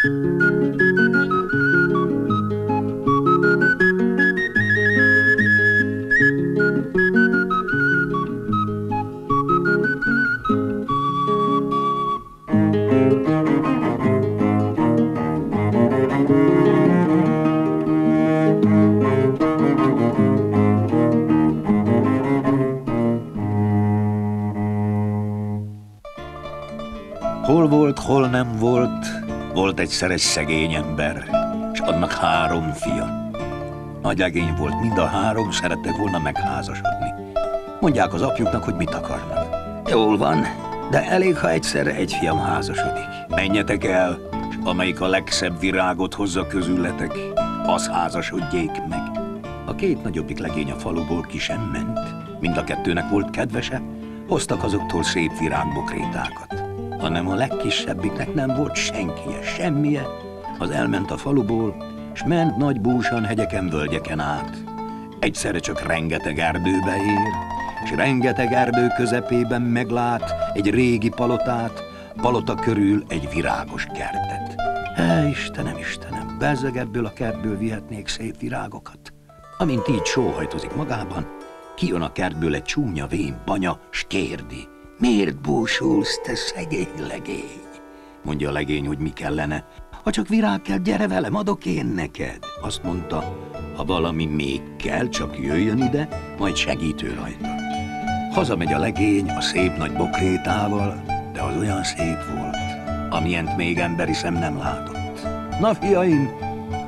Hol volt, hol nem volt, volt egyszer egy szegény ember, és annak három fia. Nagy legény volt, mind a három szerettek volna megházasodni. Mondják az apjuknak, hogy mit akarnak. Jól van, de elég, ha egyszerre egy fiam házasodik. Menjetek el, és amelyik a legszebb virágot hozza közületek, az házasodjék meg. A két nagyobbik legény a faluból ki sem ment. Mind a kettőnek volt kedvese, hoztak azoktól szép virágbokrétákat. Hanem a legkisebbiknek nem volt senkije, semmije, az elment a faluból, és ment nagy búsan hegyeken, völgyeken át. Egyszerre csak rengeteg erdőbe ér, és rengeteg erdő közepében meglát egy régi palotát, palota körül egy virágos kertet. Hé, Istenem, Istenem, bezzeg ebből a kertből vihetnék szép virágokat. Amint így sóhajtozik magában, kijön a kertből egy csúnya vén banya, s kérdi. Miért búsulsz, te szegény legény? Mondja a legény, hogy mi kellene. Ha csak virág kell, gyere velem, adok én neked. Azt mondta, ha valami még kell, csak jöjjön ide, majd segítő rajta. Hazamegy a legény a szép nagy bokrétával, de az olyan szép volt, amilyent még emberi szem nem látott. Na, fiaim,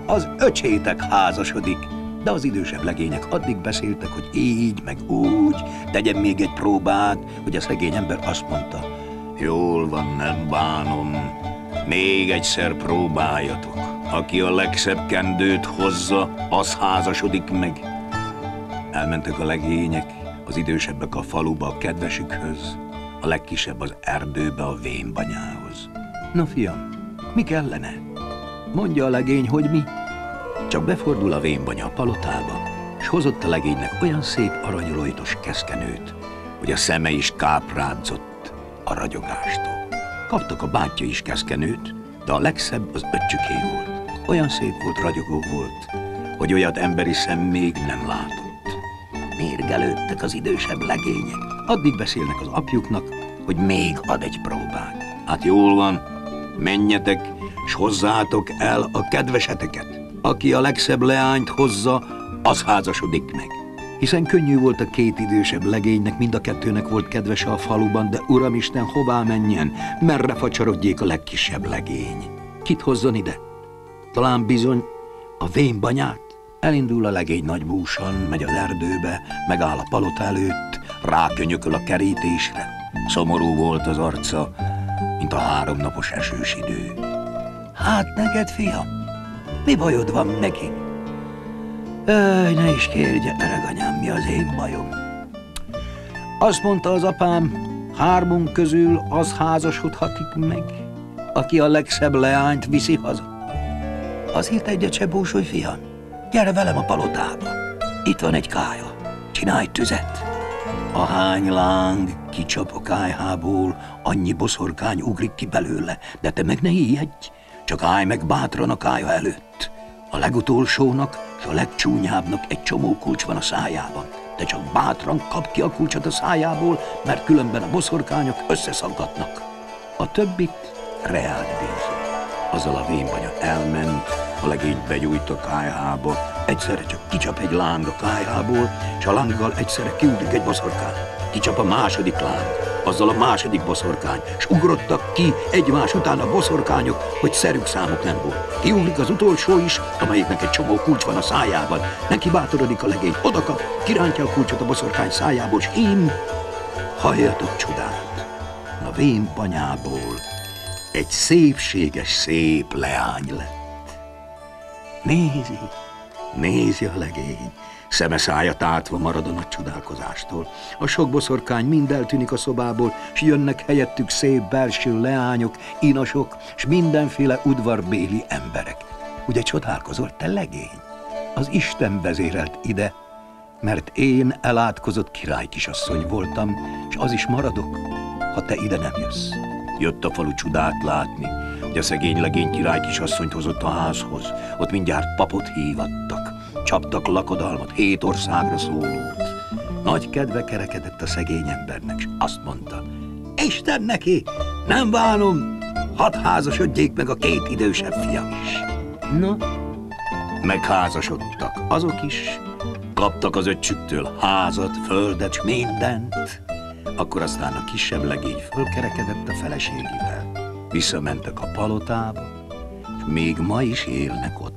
az öcsétek házasodik, de az idősebb legények addig beszéltek, hogy így, meg úgy, tegyen még egy próbát, hogy a szegény ember azt mondta, jól van, nem bánom, még egyszer próbáljatok. Aki a legszebb kendőt hozza, az házasodik meg. Elmentek a legények, az idősebbek a faluba a kedvesükhöz, a legkisebb az erdőbe a vénbanyához. Na fiam, mi kellene? Mondja a legény, hogy mi? Csak befordul a vénbanya a palotába, és hozott a legénynek olyan szép aranyrojtos keszkenőt, hogy a szeme is káprádzott a ragyogástól. Kaptak a bátyja is keszkenőt, de a legszebb az öccsüké volt. Olyan szép volt, ragyogó volt, hogy olyat emberi szem még nem látott. Mérgelődtek az idősebb legények. Addig beszélnek az apjuknak, hogy még ad egy próbát. Hát jól van, menjetek, s hozzátok el a kedveseteket. Aki a legszebb leányt hozza, az házasodik meg. Hiszen könnyű volt a két idősebb legénynek, mind a kettőnek volt kedvese a faluban, de uramisten, hová menjen, merre facsarodjék a legkisebb legény. Kit hozzon ide? Talán bizony a vénbanyát? Elindul a legény nagy búsan, megy az erdőbe, megáll a palota előtt, rákönyököl a kerítésre. Szomorú volt az arca, mint a háromnapos esős idő. Hát neked, fiam, mi bajod van neki? Öj, ne is kérj, öreg anyám, mi az én bajom? Azt mondta az apám, hármunk közül az házasodhatik meg, aki a legszebb leányt viszi haza. Azért egyet se búsulj, fiam. Gyere velem a palotába. Itt van egy kája. Csinálj tüzet. A hány láng kicsap a kájhából, annyi boszorkány ugrik ki belőle, de te meg ne ijedj, csak állj meg bátran a kája előtt. A legutolsónak és a legcsúnyábbnak egy csomó kulcs van a szájában. De csak bátran kap ki a kulcsot a szájából, mert különben a boszorkányok összeszaggatnak. A többit reált bízom. Azzal a vénbanya elment, a legény begyújt a kájhába, egyszerre csak kicsap egy láng a kájhából, és a lánggal egyszerre kiugrik egy boszorkány. Kicsap a második láng, azzal a második boszorkány, és ugrottak ki egymás után a boszorkányok, hogy szerük számuk nem volt. Kiugrik az utolsó is, amelyiknek egy csomó kulcs van a szájában. Neki bátorodik a legény, odakap, kirántja a kulcsot a boszorkány szájából, és én halljatok csodát. A vén banyából egy szépséges szép leány lett. Nézi, nézi a legény, szeme szája tátva marad a nagy csodálkozástól. A sok boszorkány mind eltűnik a szobából, s jönnek helyettük szép belső leányok, inasok, s mindenféle udvarbéli emberek. Ugye csodálkozol, te legény? Az Isten vezérelt ide, mert én elátkozott királykisasszony voltam, és az is maradok, ha te ide nem jössz. Jött a falu csodát látni, a szegény legény király kisasszonyt hozott a házhoz. Ott mindjárt papot hívattak, csaptak lakodalmat, hét országra szólót. Nagy kedve kerekedett a szegény embernek, és azt mondta, Isten neki, nem bánom, hadd házasodjék meg a két idősebb fiam is. No, Megházasodtak azok is, kaptak az öccsüktől házat, földet, s mindent. Akkor aztán a kisebb legény fölkerekedett a feleségével. Visszamentek a palotába, még ma is élnek ott.